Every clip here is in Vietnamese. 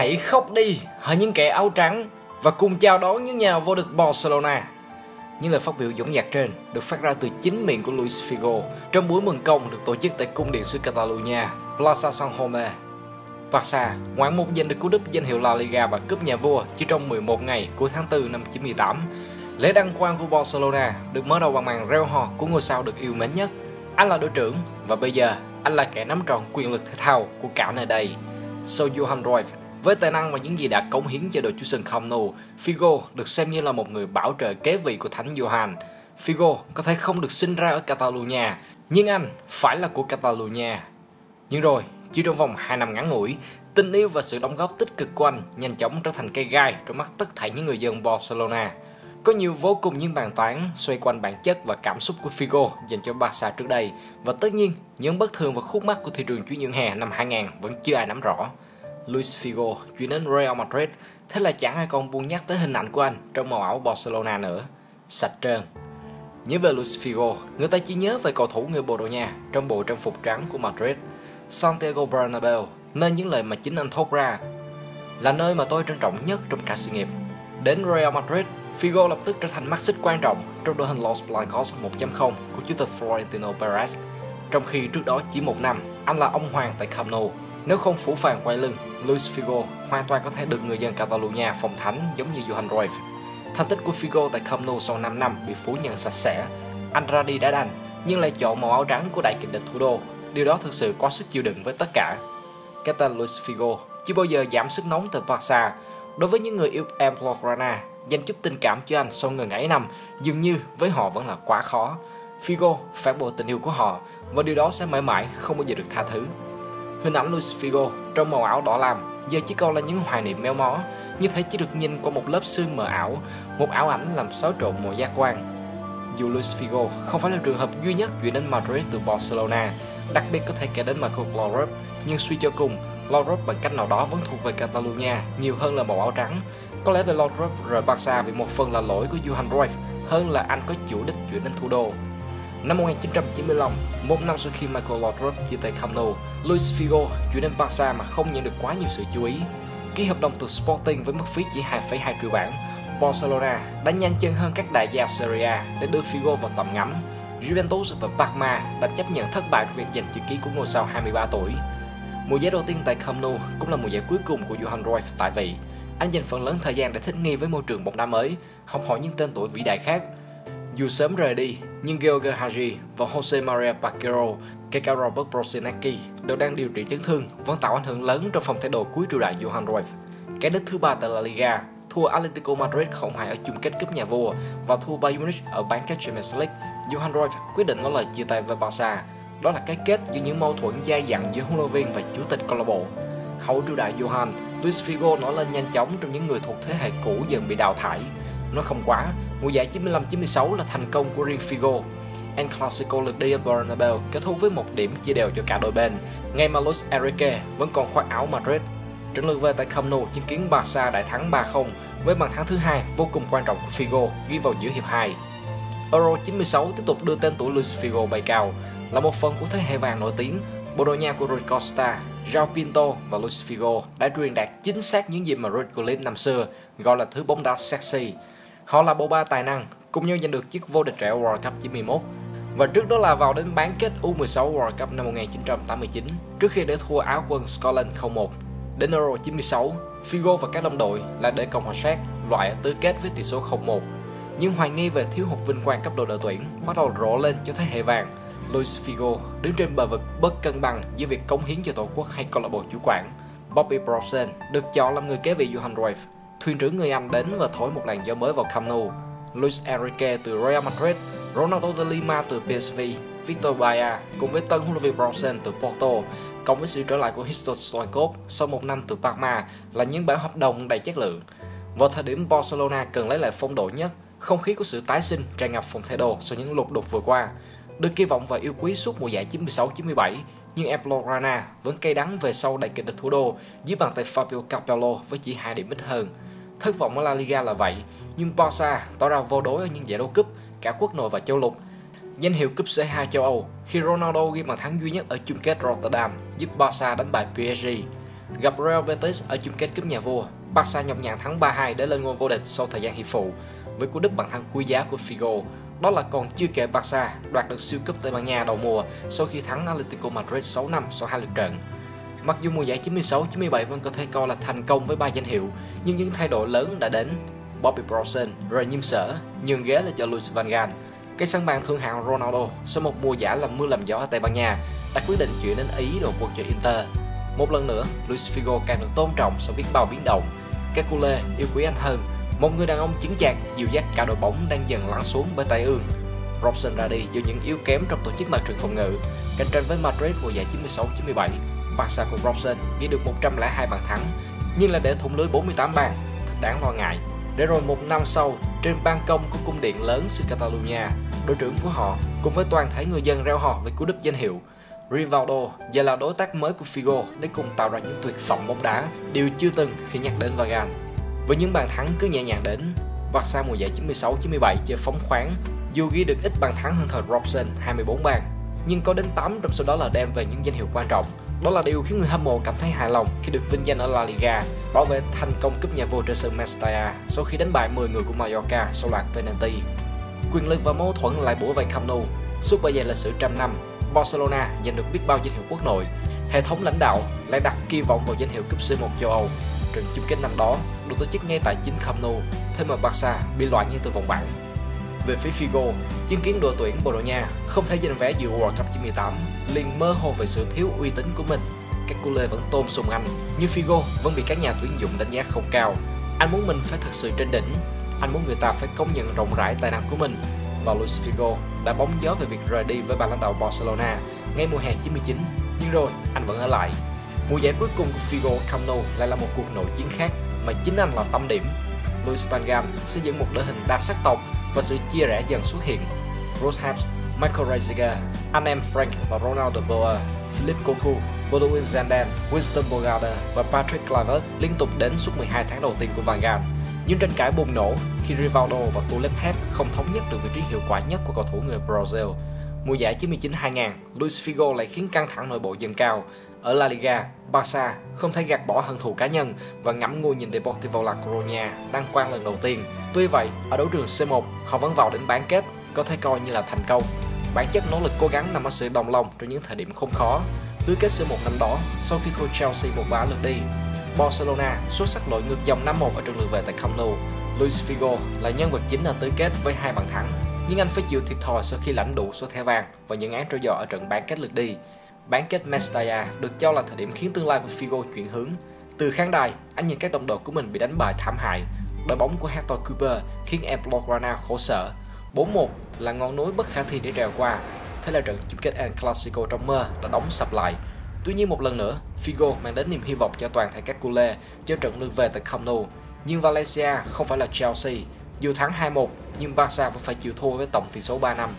Hãy khóc đi, hỡi những kẻ áo trắng và cùng chào đón những nhà vô địch Barcelona. Những lời phát biểu dũng dạc trên được phát ra từ chính miệng của Luis Figo trong buổi mừng công được tổ chức tại cung điện xứ Catalonia, Plaza San Jose. Barca ngoạn mục giành được cú đúp danh hiệu La Liga và cúp nhà vua chỉ trong 11 ngày cuối tháng 4 năm 98. Lễ đăng quang của Barcelona được mở đầu bằng màn reo hò của ngôi sao được yêu mến nhất. Anh là đội trưởng và bây giờ anh là kẻ nắm trọn quyền lực thể thao của cả nơi đây. Sau Johan Cruyff, với tài năng và những gì đã cống hiến cho đội chủ sân Camp Nou, Figo được xem như là một người bảo trợ kế vị của Thánh Johan. Figo có thể không được sinh ra ở Catalonia, nhưng anh phải là của Catalonia. Nhưng rồi, chỉ trong vòng 2 năm ngắn ngủi, tình yêu và sự đóng góp tích cực của anh nhanh chóng trở thành cây gai trong mắt tất thảy những người dân Barcelona. Có nhiều vô cùng những bàn toán xoay quanh bản chất và cảm xúc của Figo dành cho Barca trước đây và tất nhiên những bất thường và khúc mắc của thị trường chuyển nhượng hè năm 2000 vẫn chưa ai nắm rõ. Luis Figo chuyển đến Real Madrid, thế là chẳng ai còn buồn nhắc tới hình ảnh của anh trong màu áo Barcelona nữa. Sạch trơn. Nhớ về Luis Figo, người ta chỉ nhớ về cầu thủ người Bồ Đào Nha trong bộ trang phục trắng của Madrid. Santiago Bernabeu, nên những lời mà chính anh thốt ra là nơi mà tôi trân trọng nhất trong cả sự nghiệp. Đến Real Madrid, Figo lập tức trở thành mắt xích quan trọng trong đội hình Los Blancos 1.0 của chủ tịch Florentino Perez. Trong khi trước đó chỉ một năm, anh là ông hoàng tại Camp Nou. Nếu không phủ phàng quay lưng, Luis Figo hoàn toàn có thể được người dân Catalonia phòng thánh giống như Johan Cruyff. Thành tích của Figo tại Camp Nou sau 5 năm bị phủ nhận sạch sẽ. Anh ra đi đã đành, nhưng lại chọn màu áo trắng của đại kình địch thủ đô. Điều đó thực sự quá sức chịu đựng với tất cả. Cái tên Luis Figo chưa bao giờ giảm sức nóng từ Barca. Đối với những người yêu em Blaugrana, dành chút tình cảm cho anh sau ngần ấy năm dường như với họ vẫn là quá khó. Figo phản bội tình yêu của họ và điều đó sẽ mãi mãi không bao giờ được tha thứ. Hình ảnh Luis Figo trong màu áo đỏ lam giờ chỉ còn là những hoài niệm méo mó, như thể chỉ được nhìn qua một lớp sương mờ ảo, một ảo ảnh làm xáo trộn màu giác quan. Dù Luis Figo không phải là trường hợp duy nhất chuyển đến Madrid từ Barcelona, đặc biệt có thể kể đến Marco Laurent, nhưng suy cho cùng, Laurent bằng cách nào đó vẫn thuộc về Catalonia nhiều hơn là màu áo trắng. Có lẽ về Laurent rời Barca vì một phần là lỗi của Johan Cruyff hơn là anh có chủ đích chuyển đến thủ đô. Năm 1995, một năm sau khi Michael Laudrup chia tay Camp Nou, Luis Figo chuyển đến Barca mà không nhận được quá nhiều sự chú ý. Ký hợp đồng từ Sporting với mức phí chỉ 2,2 triệu bảng, Barcelona đã nhanh chân hơn các đại gia Serie A để đưa Figo vào tầm ngắm. Juventus và Parma đã chấp nhận thất bại trong việc giành chữ ký của ngôi sao 23 tuổi. Mùa giải đầu tiên tại Camp Nou cũng là mùa giải cuối cùng của Johan Cruyff tại vị. Anh dành phần lớn thời gian để thích nghi với môi trường bóng đá mới, học hỏi những tên tuổi vĩ đại khác dù sớm rời đi, nhưng Gheorghe Haji và Jose Maria Paquero, kể cả Robert Prosinecki đều đang điều trị chấn thương, vẫn tạo ảnh hưởng lớn trong phòng thay đồ cuối triều đại Johan Cruyff. Cái đích thứ ba tại La Liga, thua Atletico Madrid không hài ở chung kết cúp nhà vua và thua Bayern Munich ở bán kết Champions League. Johan Cruyff quyết định nói lời chia tay với Barca. Đó là cái kết giữa những mâu thuẫn dai dẳng giữa huấn luyện viên và chủ tịch câu lạc bộ. Hậu triều đại Johan, Luis Figo nổi lên nhanh chóng trong những người thuộc thế hệ cũ dần bị đào thải. Nói không quá, mùa giải 95-96 là thành công của riêng Figo. El Clasico lượt đi ở Bernabeu kết thúc với một điểm chia đều cho cả đôi bên, ngay mà Luis Enrique vẫn còn khoác áo Madrid. Trận lượt về tại Camp Nou chứng kiến Barca đại thắng 3-0 với bàn thắng thứ hai vô cùng quan trọng của Figo ghi vào giữa hiệp 2. Euro 96 tiếp tục đưa tên tuổi Luis Figo bay cao, là một phần của thế hệ vàng nổi tiếng. Bồ Đào Nha của Rui Costa, João Pinto và Luis Figo đã truyền đạt chính xác những gì mà Rui Gullit năm xưa gọi là thứ bóng đá sexy, Họ là bộ ba tài năng, cùng nhau giành được chiếc vô địch trẻ World Cup 91 và trước đó là vào đến bán kết U16 World Cup năm 1989 trước khi để thua Áo quân Scotland 0-1. Đến Euro 96, Figo và các đồng đội lại để Cộng hòa Séc loại ở tứ kết với tỷ số 0-1. Nhưng hoài nghi về thiếu hụt vinh quang cấp độ đội tuyển bắt đầu rộ lên cho thế hệ vàng. Luis Figo đứng trên bờ vực bất cân bằng giữa việc cống hiến cho tổ quốc hay câu lạc bộ chủ quản. Bobby Brobson được chọn làm người kế vị Johan Cruyff thuyền trưởng người Anh đến và thổi một làn gió mới vào Camp Nou. Luis Enrique từ Real Madrid, Ronaldo de Lima từ PSV, Victor Baia cùng với tân huấn luyện viên Browsen từ Porto, cộng với sự trở lại của Hristo Stoichkov sau một năm từ Parma là những bản hợp đồng đầy chất lượng. Vào thời điểm Barcelona cần lấy lại phong độ nhất, không khí của sự tái sinh tràn ngập phòng thay đồ sau những lục đục vừa qua. Được kỳ vọng và yêu quý suốt mùa giải 96-97, nhưng Blaugrana vẫn cay đắng về sau đại kịch địch thủ đô dưới bàn tay Fabio Capello với chỉ 2 điểm ít hơn. Thất vọng ở La Liga là vậy, nhưng Barca tỏ ra vô đối ở những giải đấu cúp, cả quốc nội và châu lục. Danh hiệu cúp C2 châu Âu khi Ronaldo ghi bàn thắng duy nhất ở chung kết Rotterdam giúp Barca đánh bại PSG. gặp Real Betis ở chung kết cúp nhà vua. Barca nhọc nhằn thắng 3-2 để lên ngôi vô địch sau thời gian hiệp phụ với cú đúp bàn thắng quý giá của Figo. Đó là còn chưa kể Barca đoạt được siêu cúp Tây Ban Nha đầu mùa sau khi thắng Atletico Madrid 6 năm sau hai lượt trận. Mặc dù mùa giải 96-97 vẫn có thể coi là thành công với ba danh hiệu, nhưng những thay đổi lớn đã đến. Bobby Browson rời nhiệm sở, nhường ghế lại cho Luis Van Gaal. Cái sân bàn thương hạng Ronaldo sau một mùa giải làm mưa làm gió ở Tây Ban Nha đã quyết định chuyển đến Ý đội quân cho Inter. Một lần nữa, Luis Figo càng được tôn trọng sau biết bao biến động. Kakule yêu quý anh hơn, một người đàn ông chứng chạc dìu dắt cả đội bóng đang dần lắng xuống bởi tai ương. Robson ra đi do những yếu kém trong tổ chức mặt trận phòng ngự, cạnh tranh với Madrid mùa giải 96-97. Barca của Robson ghi được 102 bàn thắng, nhưng là để thủng lưới 48 bàn, thật đáng lo ngại. Để rồi một năm sau, trên ban công của cung điện lớn xứ Catalonia, đội trưởng của họ cùng với toàn thể người dân reo hò về cú đúp danh hiệu Rivaldo giờ là đối tác mới của Figo để cùng tạo ra những tuyệt phẩm bóng đá, điều chưa từng khi nhắc đến Vagan. Với những bàn thắng cứ nhẹ nhàng đến, Barca mùa giải 96-97 chơi phóng khoáng, dù ghi được ít bàn thắng hơn thời Robson 24 bàn, nhưng có đến 8 trong số đó là đem về những danh hiệu quan trọng. Đó là điều khiến người hâm mộ cảm thấy hài lòng khi được vinh danh ở La Liga, bảo vệ thành công cúp nhà vua trên sân Mestalla sau khi đánh bại 10 người của Mallorca sau loạt penalty. Quyền lực và mâu thuẫn lại bủa về Camp Nou. Suốt bao giờ lịch sử trăm năm, Barcelona giành được biết bao danh hiệu quốc nội. Hệ thống lãnh đạo lại đặt kỳ vọng vào danh hiệu cúp C1 châu Âu. Trận chung kết năm đó được tổ chức ngay tại chính Camp Nou, thế mà Barca bị loại ngay từ vòng bảng. Về phía Figo, chứng kiến đội tuyển Bồ Đào Nha không thể giành vé dự World Cup 98, liền mơ hồ về sự thiếu uy tín của mình. Các culé vẫn tôn sùng anh, nhưng Figo vẫn bị các nhà tuyển dụng đánh giá không cao. Anh muốn mình phải thật sự trên đỉnh, anh muốn người ta phải công nhận rộng rãi tài năng của mình và Luis Figo đã bóng gió về việc rời đi với ban lãnh đạo Barcelona ngay mùa hè 99, nhưng rồi anh vẫn ở lại. Mùa giải cuối cùng của Figo Camp Nou lại là một cuộc nội chiến khác mà chính anh là tâm điểm. Luis Van Gaal xây dựng một đội hình đa sắc tộc và sự chia rẽ dần xuất hiện. Rose Habs, Michael Reisiger, anh em Frank và Ronaldo Boer, Philip Koku, Bodoin Zidane, Winston Bogarde và Patrick Kluivert liên tục đến suốt 12 tháng đầu tiên của Van Gaal. Nhưng tranh cãi bùng nổ khi Rivaldo và Tulip Thép không thống nhất được vị trí hiệu quả nhất của cầu thủ người Brazil. Mùa giải 99-2000, Luis Figo lại khiến căng thẳng nội bộ dâng cao. Ở La Liga, Barca không thể gạt bỏ hận thù cá nhân và ngắm ngôi nhìn Deportivo La Coruña đăng quang lần đầu tiên. Tuy vậy, ở đấu trường C1, họ vẫn vào đến bán kết, có thể coi như là thành công. Bản chất nỗ lực cố gắng nằm ở sự đồng lòng trong những thời điểm không khó. Tứ kết C1 năm đó, sau khi thua Chelsea một ván lượt đi, Barcelona xuất sắc lội ngược dòng 5-1 ở trận lượt về tại Camp Nou. Luis Figo là nhân vật chính ở tứ kết với hai bàn thắng, nhưng anh phải chịu thiệt thòi sau khi lãnh đủ số thẻ vàng và những án treo giò ở trận bán kết lượt đi. Bán kết Mestalla được cho là thời điểm khiến tương lai của Figo chuyển hướng. Từ khán đài, anh nhìn các đồng đội của mình bị đánh bại thảm hại. Đội bóng của Hector Cooper khiến em khổ sở. 4-1 là ngọn núi bất khả thi để trèo qua. Thế là trận chung kết El Clasico trong mơ đã đóng sập lại. Tuy nhiên một lần nữa, Figo mang đến niềm hy vọng cho toàn thể các culé cho trận lượt về tại Camp Nou. Nhưng Valencia không phải là Chelsea. Dù thắng 2-1, nhưng Barca vẫn phải chịu thua với tổng tỷ số 3 năm.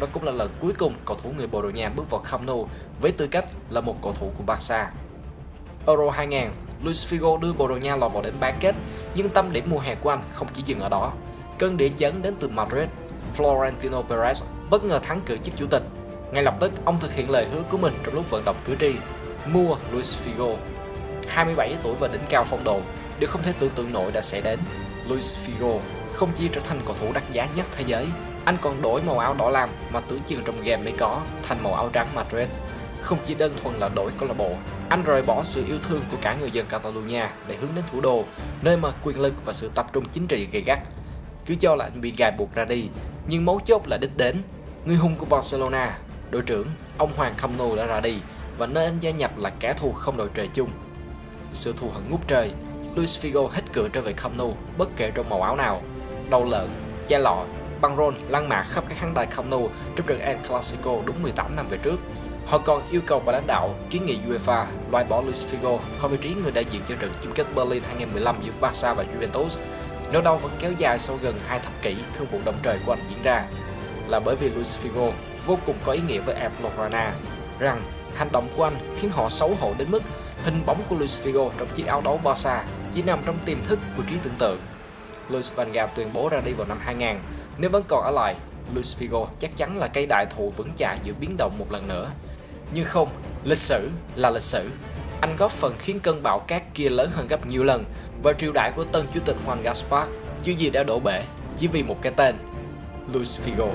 Đó cũng là lần cuối cùng cầu thủ người Bồ Đào Nha bước vào Camp Nou với tư cách là một cầu thủ của Barca. Euro 2000, Luis Figo đưa Bồ Đào Nha lọt vào đến bán kết, nhưng tâm điểm mùa hè của anh không chỉ dừng ở đó. Cơn địa chấn đến từ Madrid, Florentino Perez bất ngờ thắng cử chức chủ tịch ngay lập tức, ông thực hiện lời hứa của mình trong lúc vận động cử tri, mua Luis Figo. 27 tuổi và đỉnh cao phong độ, điều không thể tưởng tượng nổi đã xảy đến. Luis Figo không chỉ trở thành cầu thủ đắt giá nhất thế giới, anh còn đổi màu áo đỏ lam mà tưởng chừng trong game mới có thành màu áo trắng Madrid. Không chỉ đơn thuần là đổi câu lạc bộ, anh rời bỏ sự yêu thương của cả người dân Catalonia để hướng đến thủ đô, nơi mà quyền lực và sự tập trung chính trị gay gắt. Cứ cho là anh bị gài buộc ra đi, nhưng mấu chốt là đích đến. Người hùng của Barcelona đội trưởng, ông Hoàng Khâm Nô đã ra đi và nơi anh gia nhập là kẻ thù không đội trời chung. Sự thù hận ngút trời, Luis Figo hết cửa trở về Khâm Nô bất kể trong màu áo nào. Đầu lợn, che lọ, băng rôn lăn mạ khắp các khán đài Camp Nou trong trận El Clasico đúng 18 năm về trước. Họ còn yêu cầu ban lãnh đạo kiến nghị UEFA loại bỏ Luis Figo khỏi vị trí người đại diện cho trận chung kết Berlin 2015 giữa Barca và Juventus. Nỗi đau vẫn kéo dài sau gần hai thập kỷ thương vụ động trời của anh diễn ra, là bởi vì Luis Figo vô cùng có ý nghĩa với em Lorana, rằng hành động của anh khiến họ xấu hổ đến mức hình bóng của Luis Figo trong chiếc áo đấu Barca chỉ nằm trong tiềm thức của trí tưởng tượng. Luis Van Gaal tuyên bố ra đi vào năm 2000. Nếu vẫn còn ở lại, Luis Figo chắc chắn là cây đại thụ vững chãi giữa biến động một lần nữa. Nhưng không, lịch sử là lịch sử. anh góp phần khiến cơn bão cát kia lớn hơn gấp nhiều lần và triều đại của tân chủ tịch Juan Gaspar chưa gì đã đổ bể chỉ vì một cái tên, Luis Figo.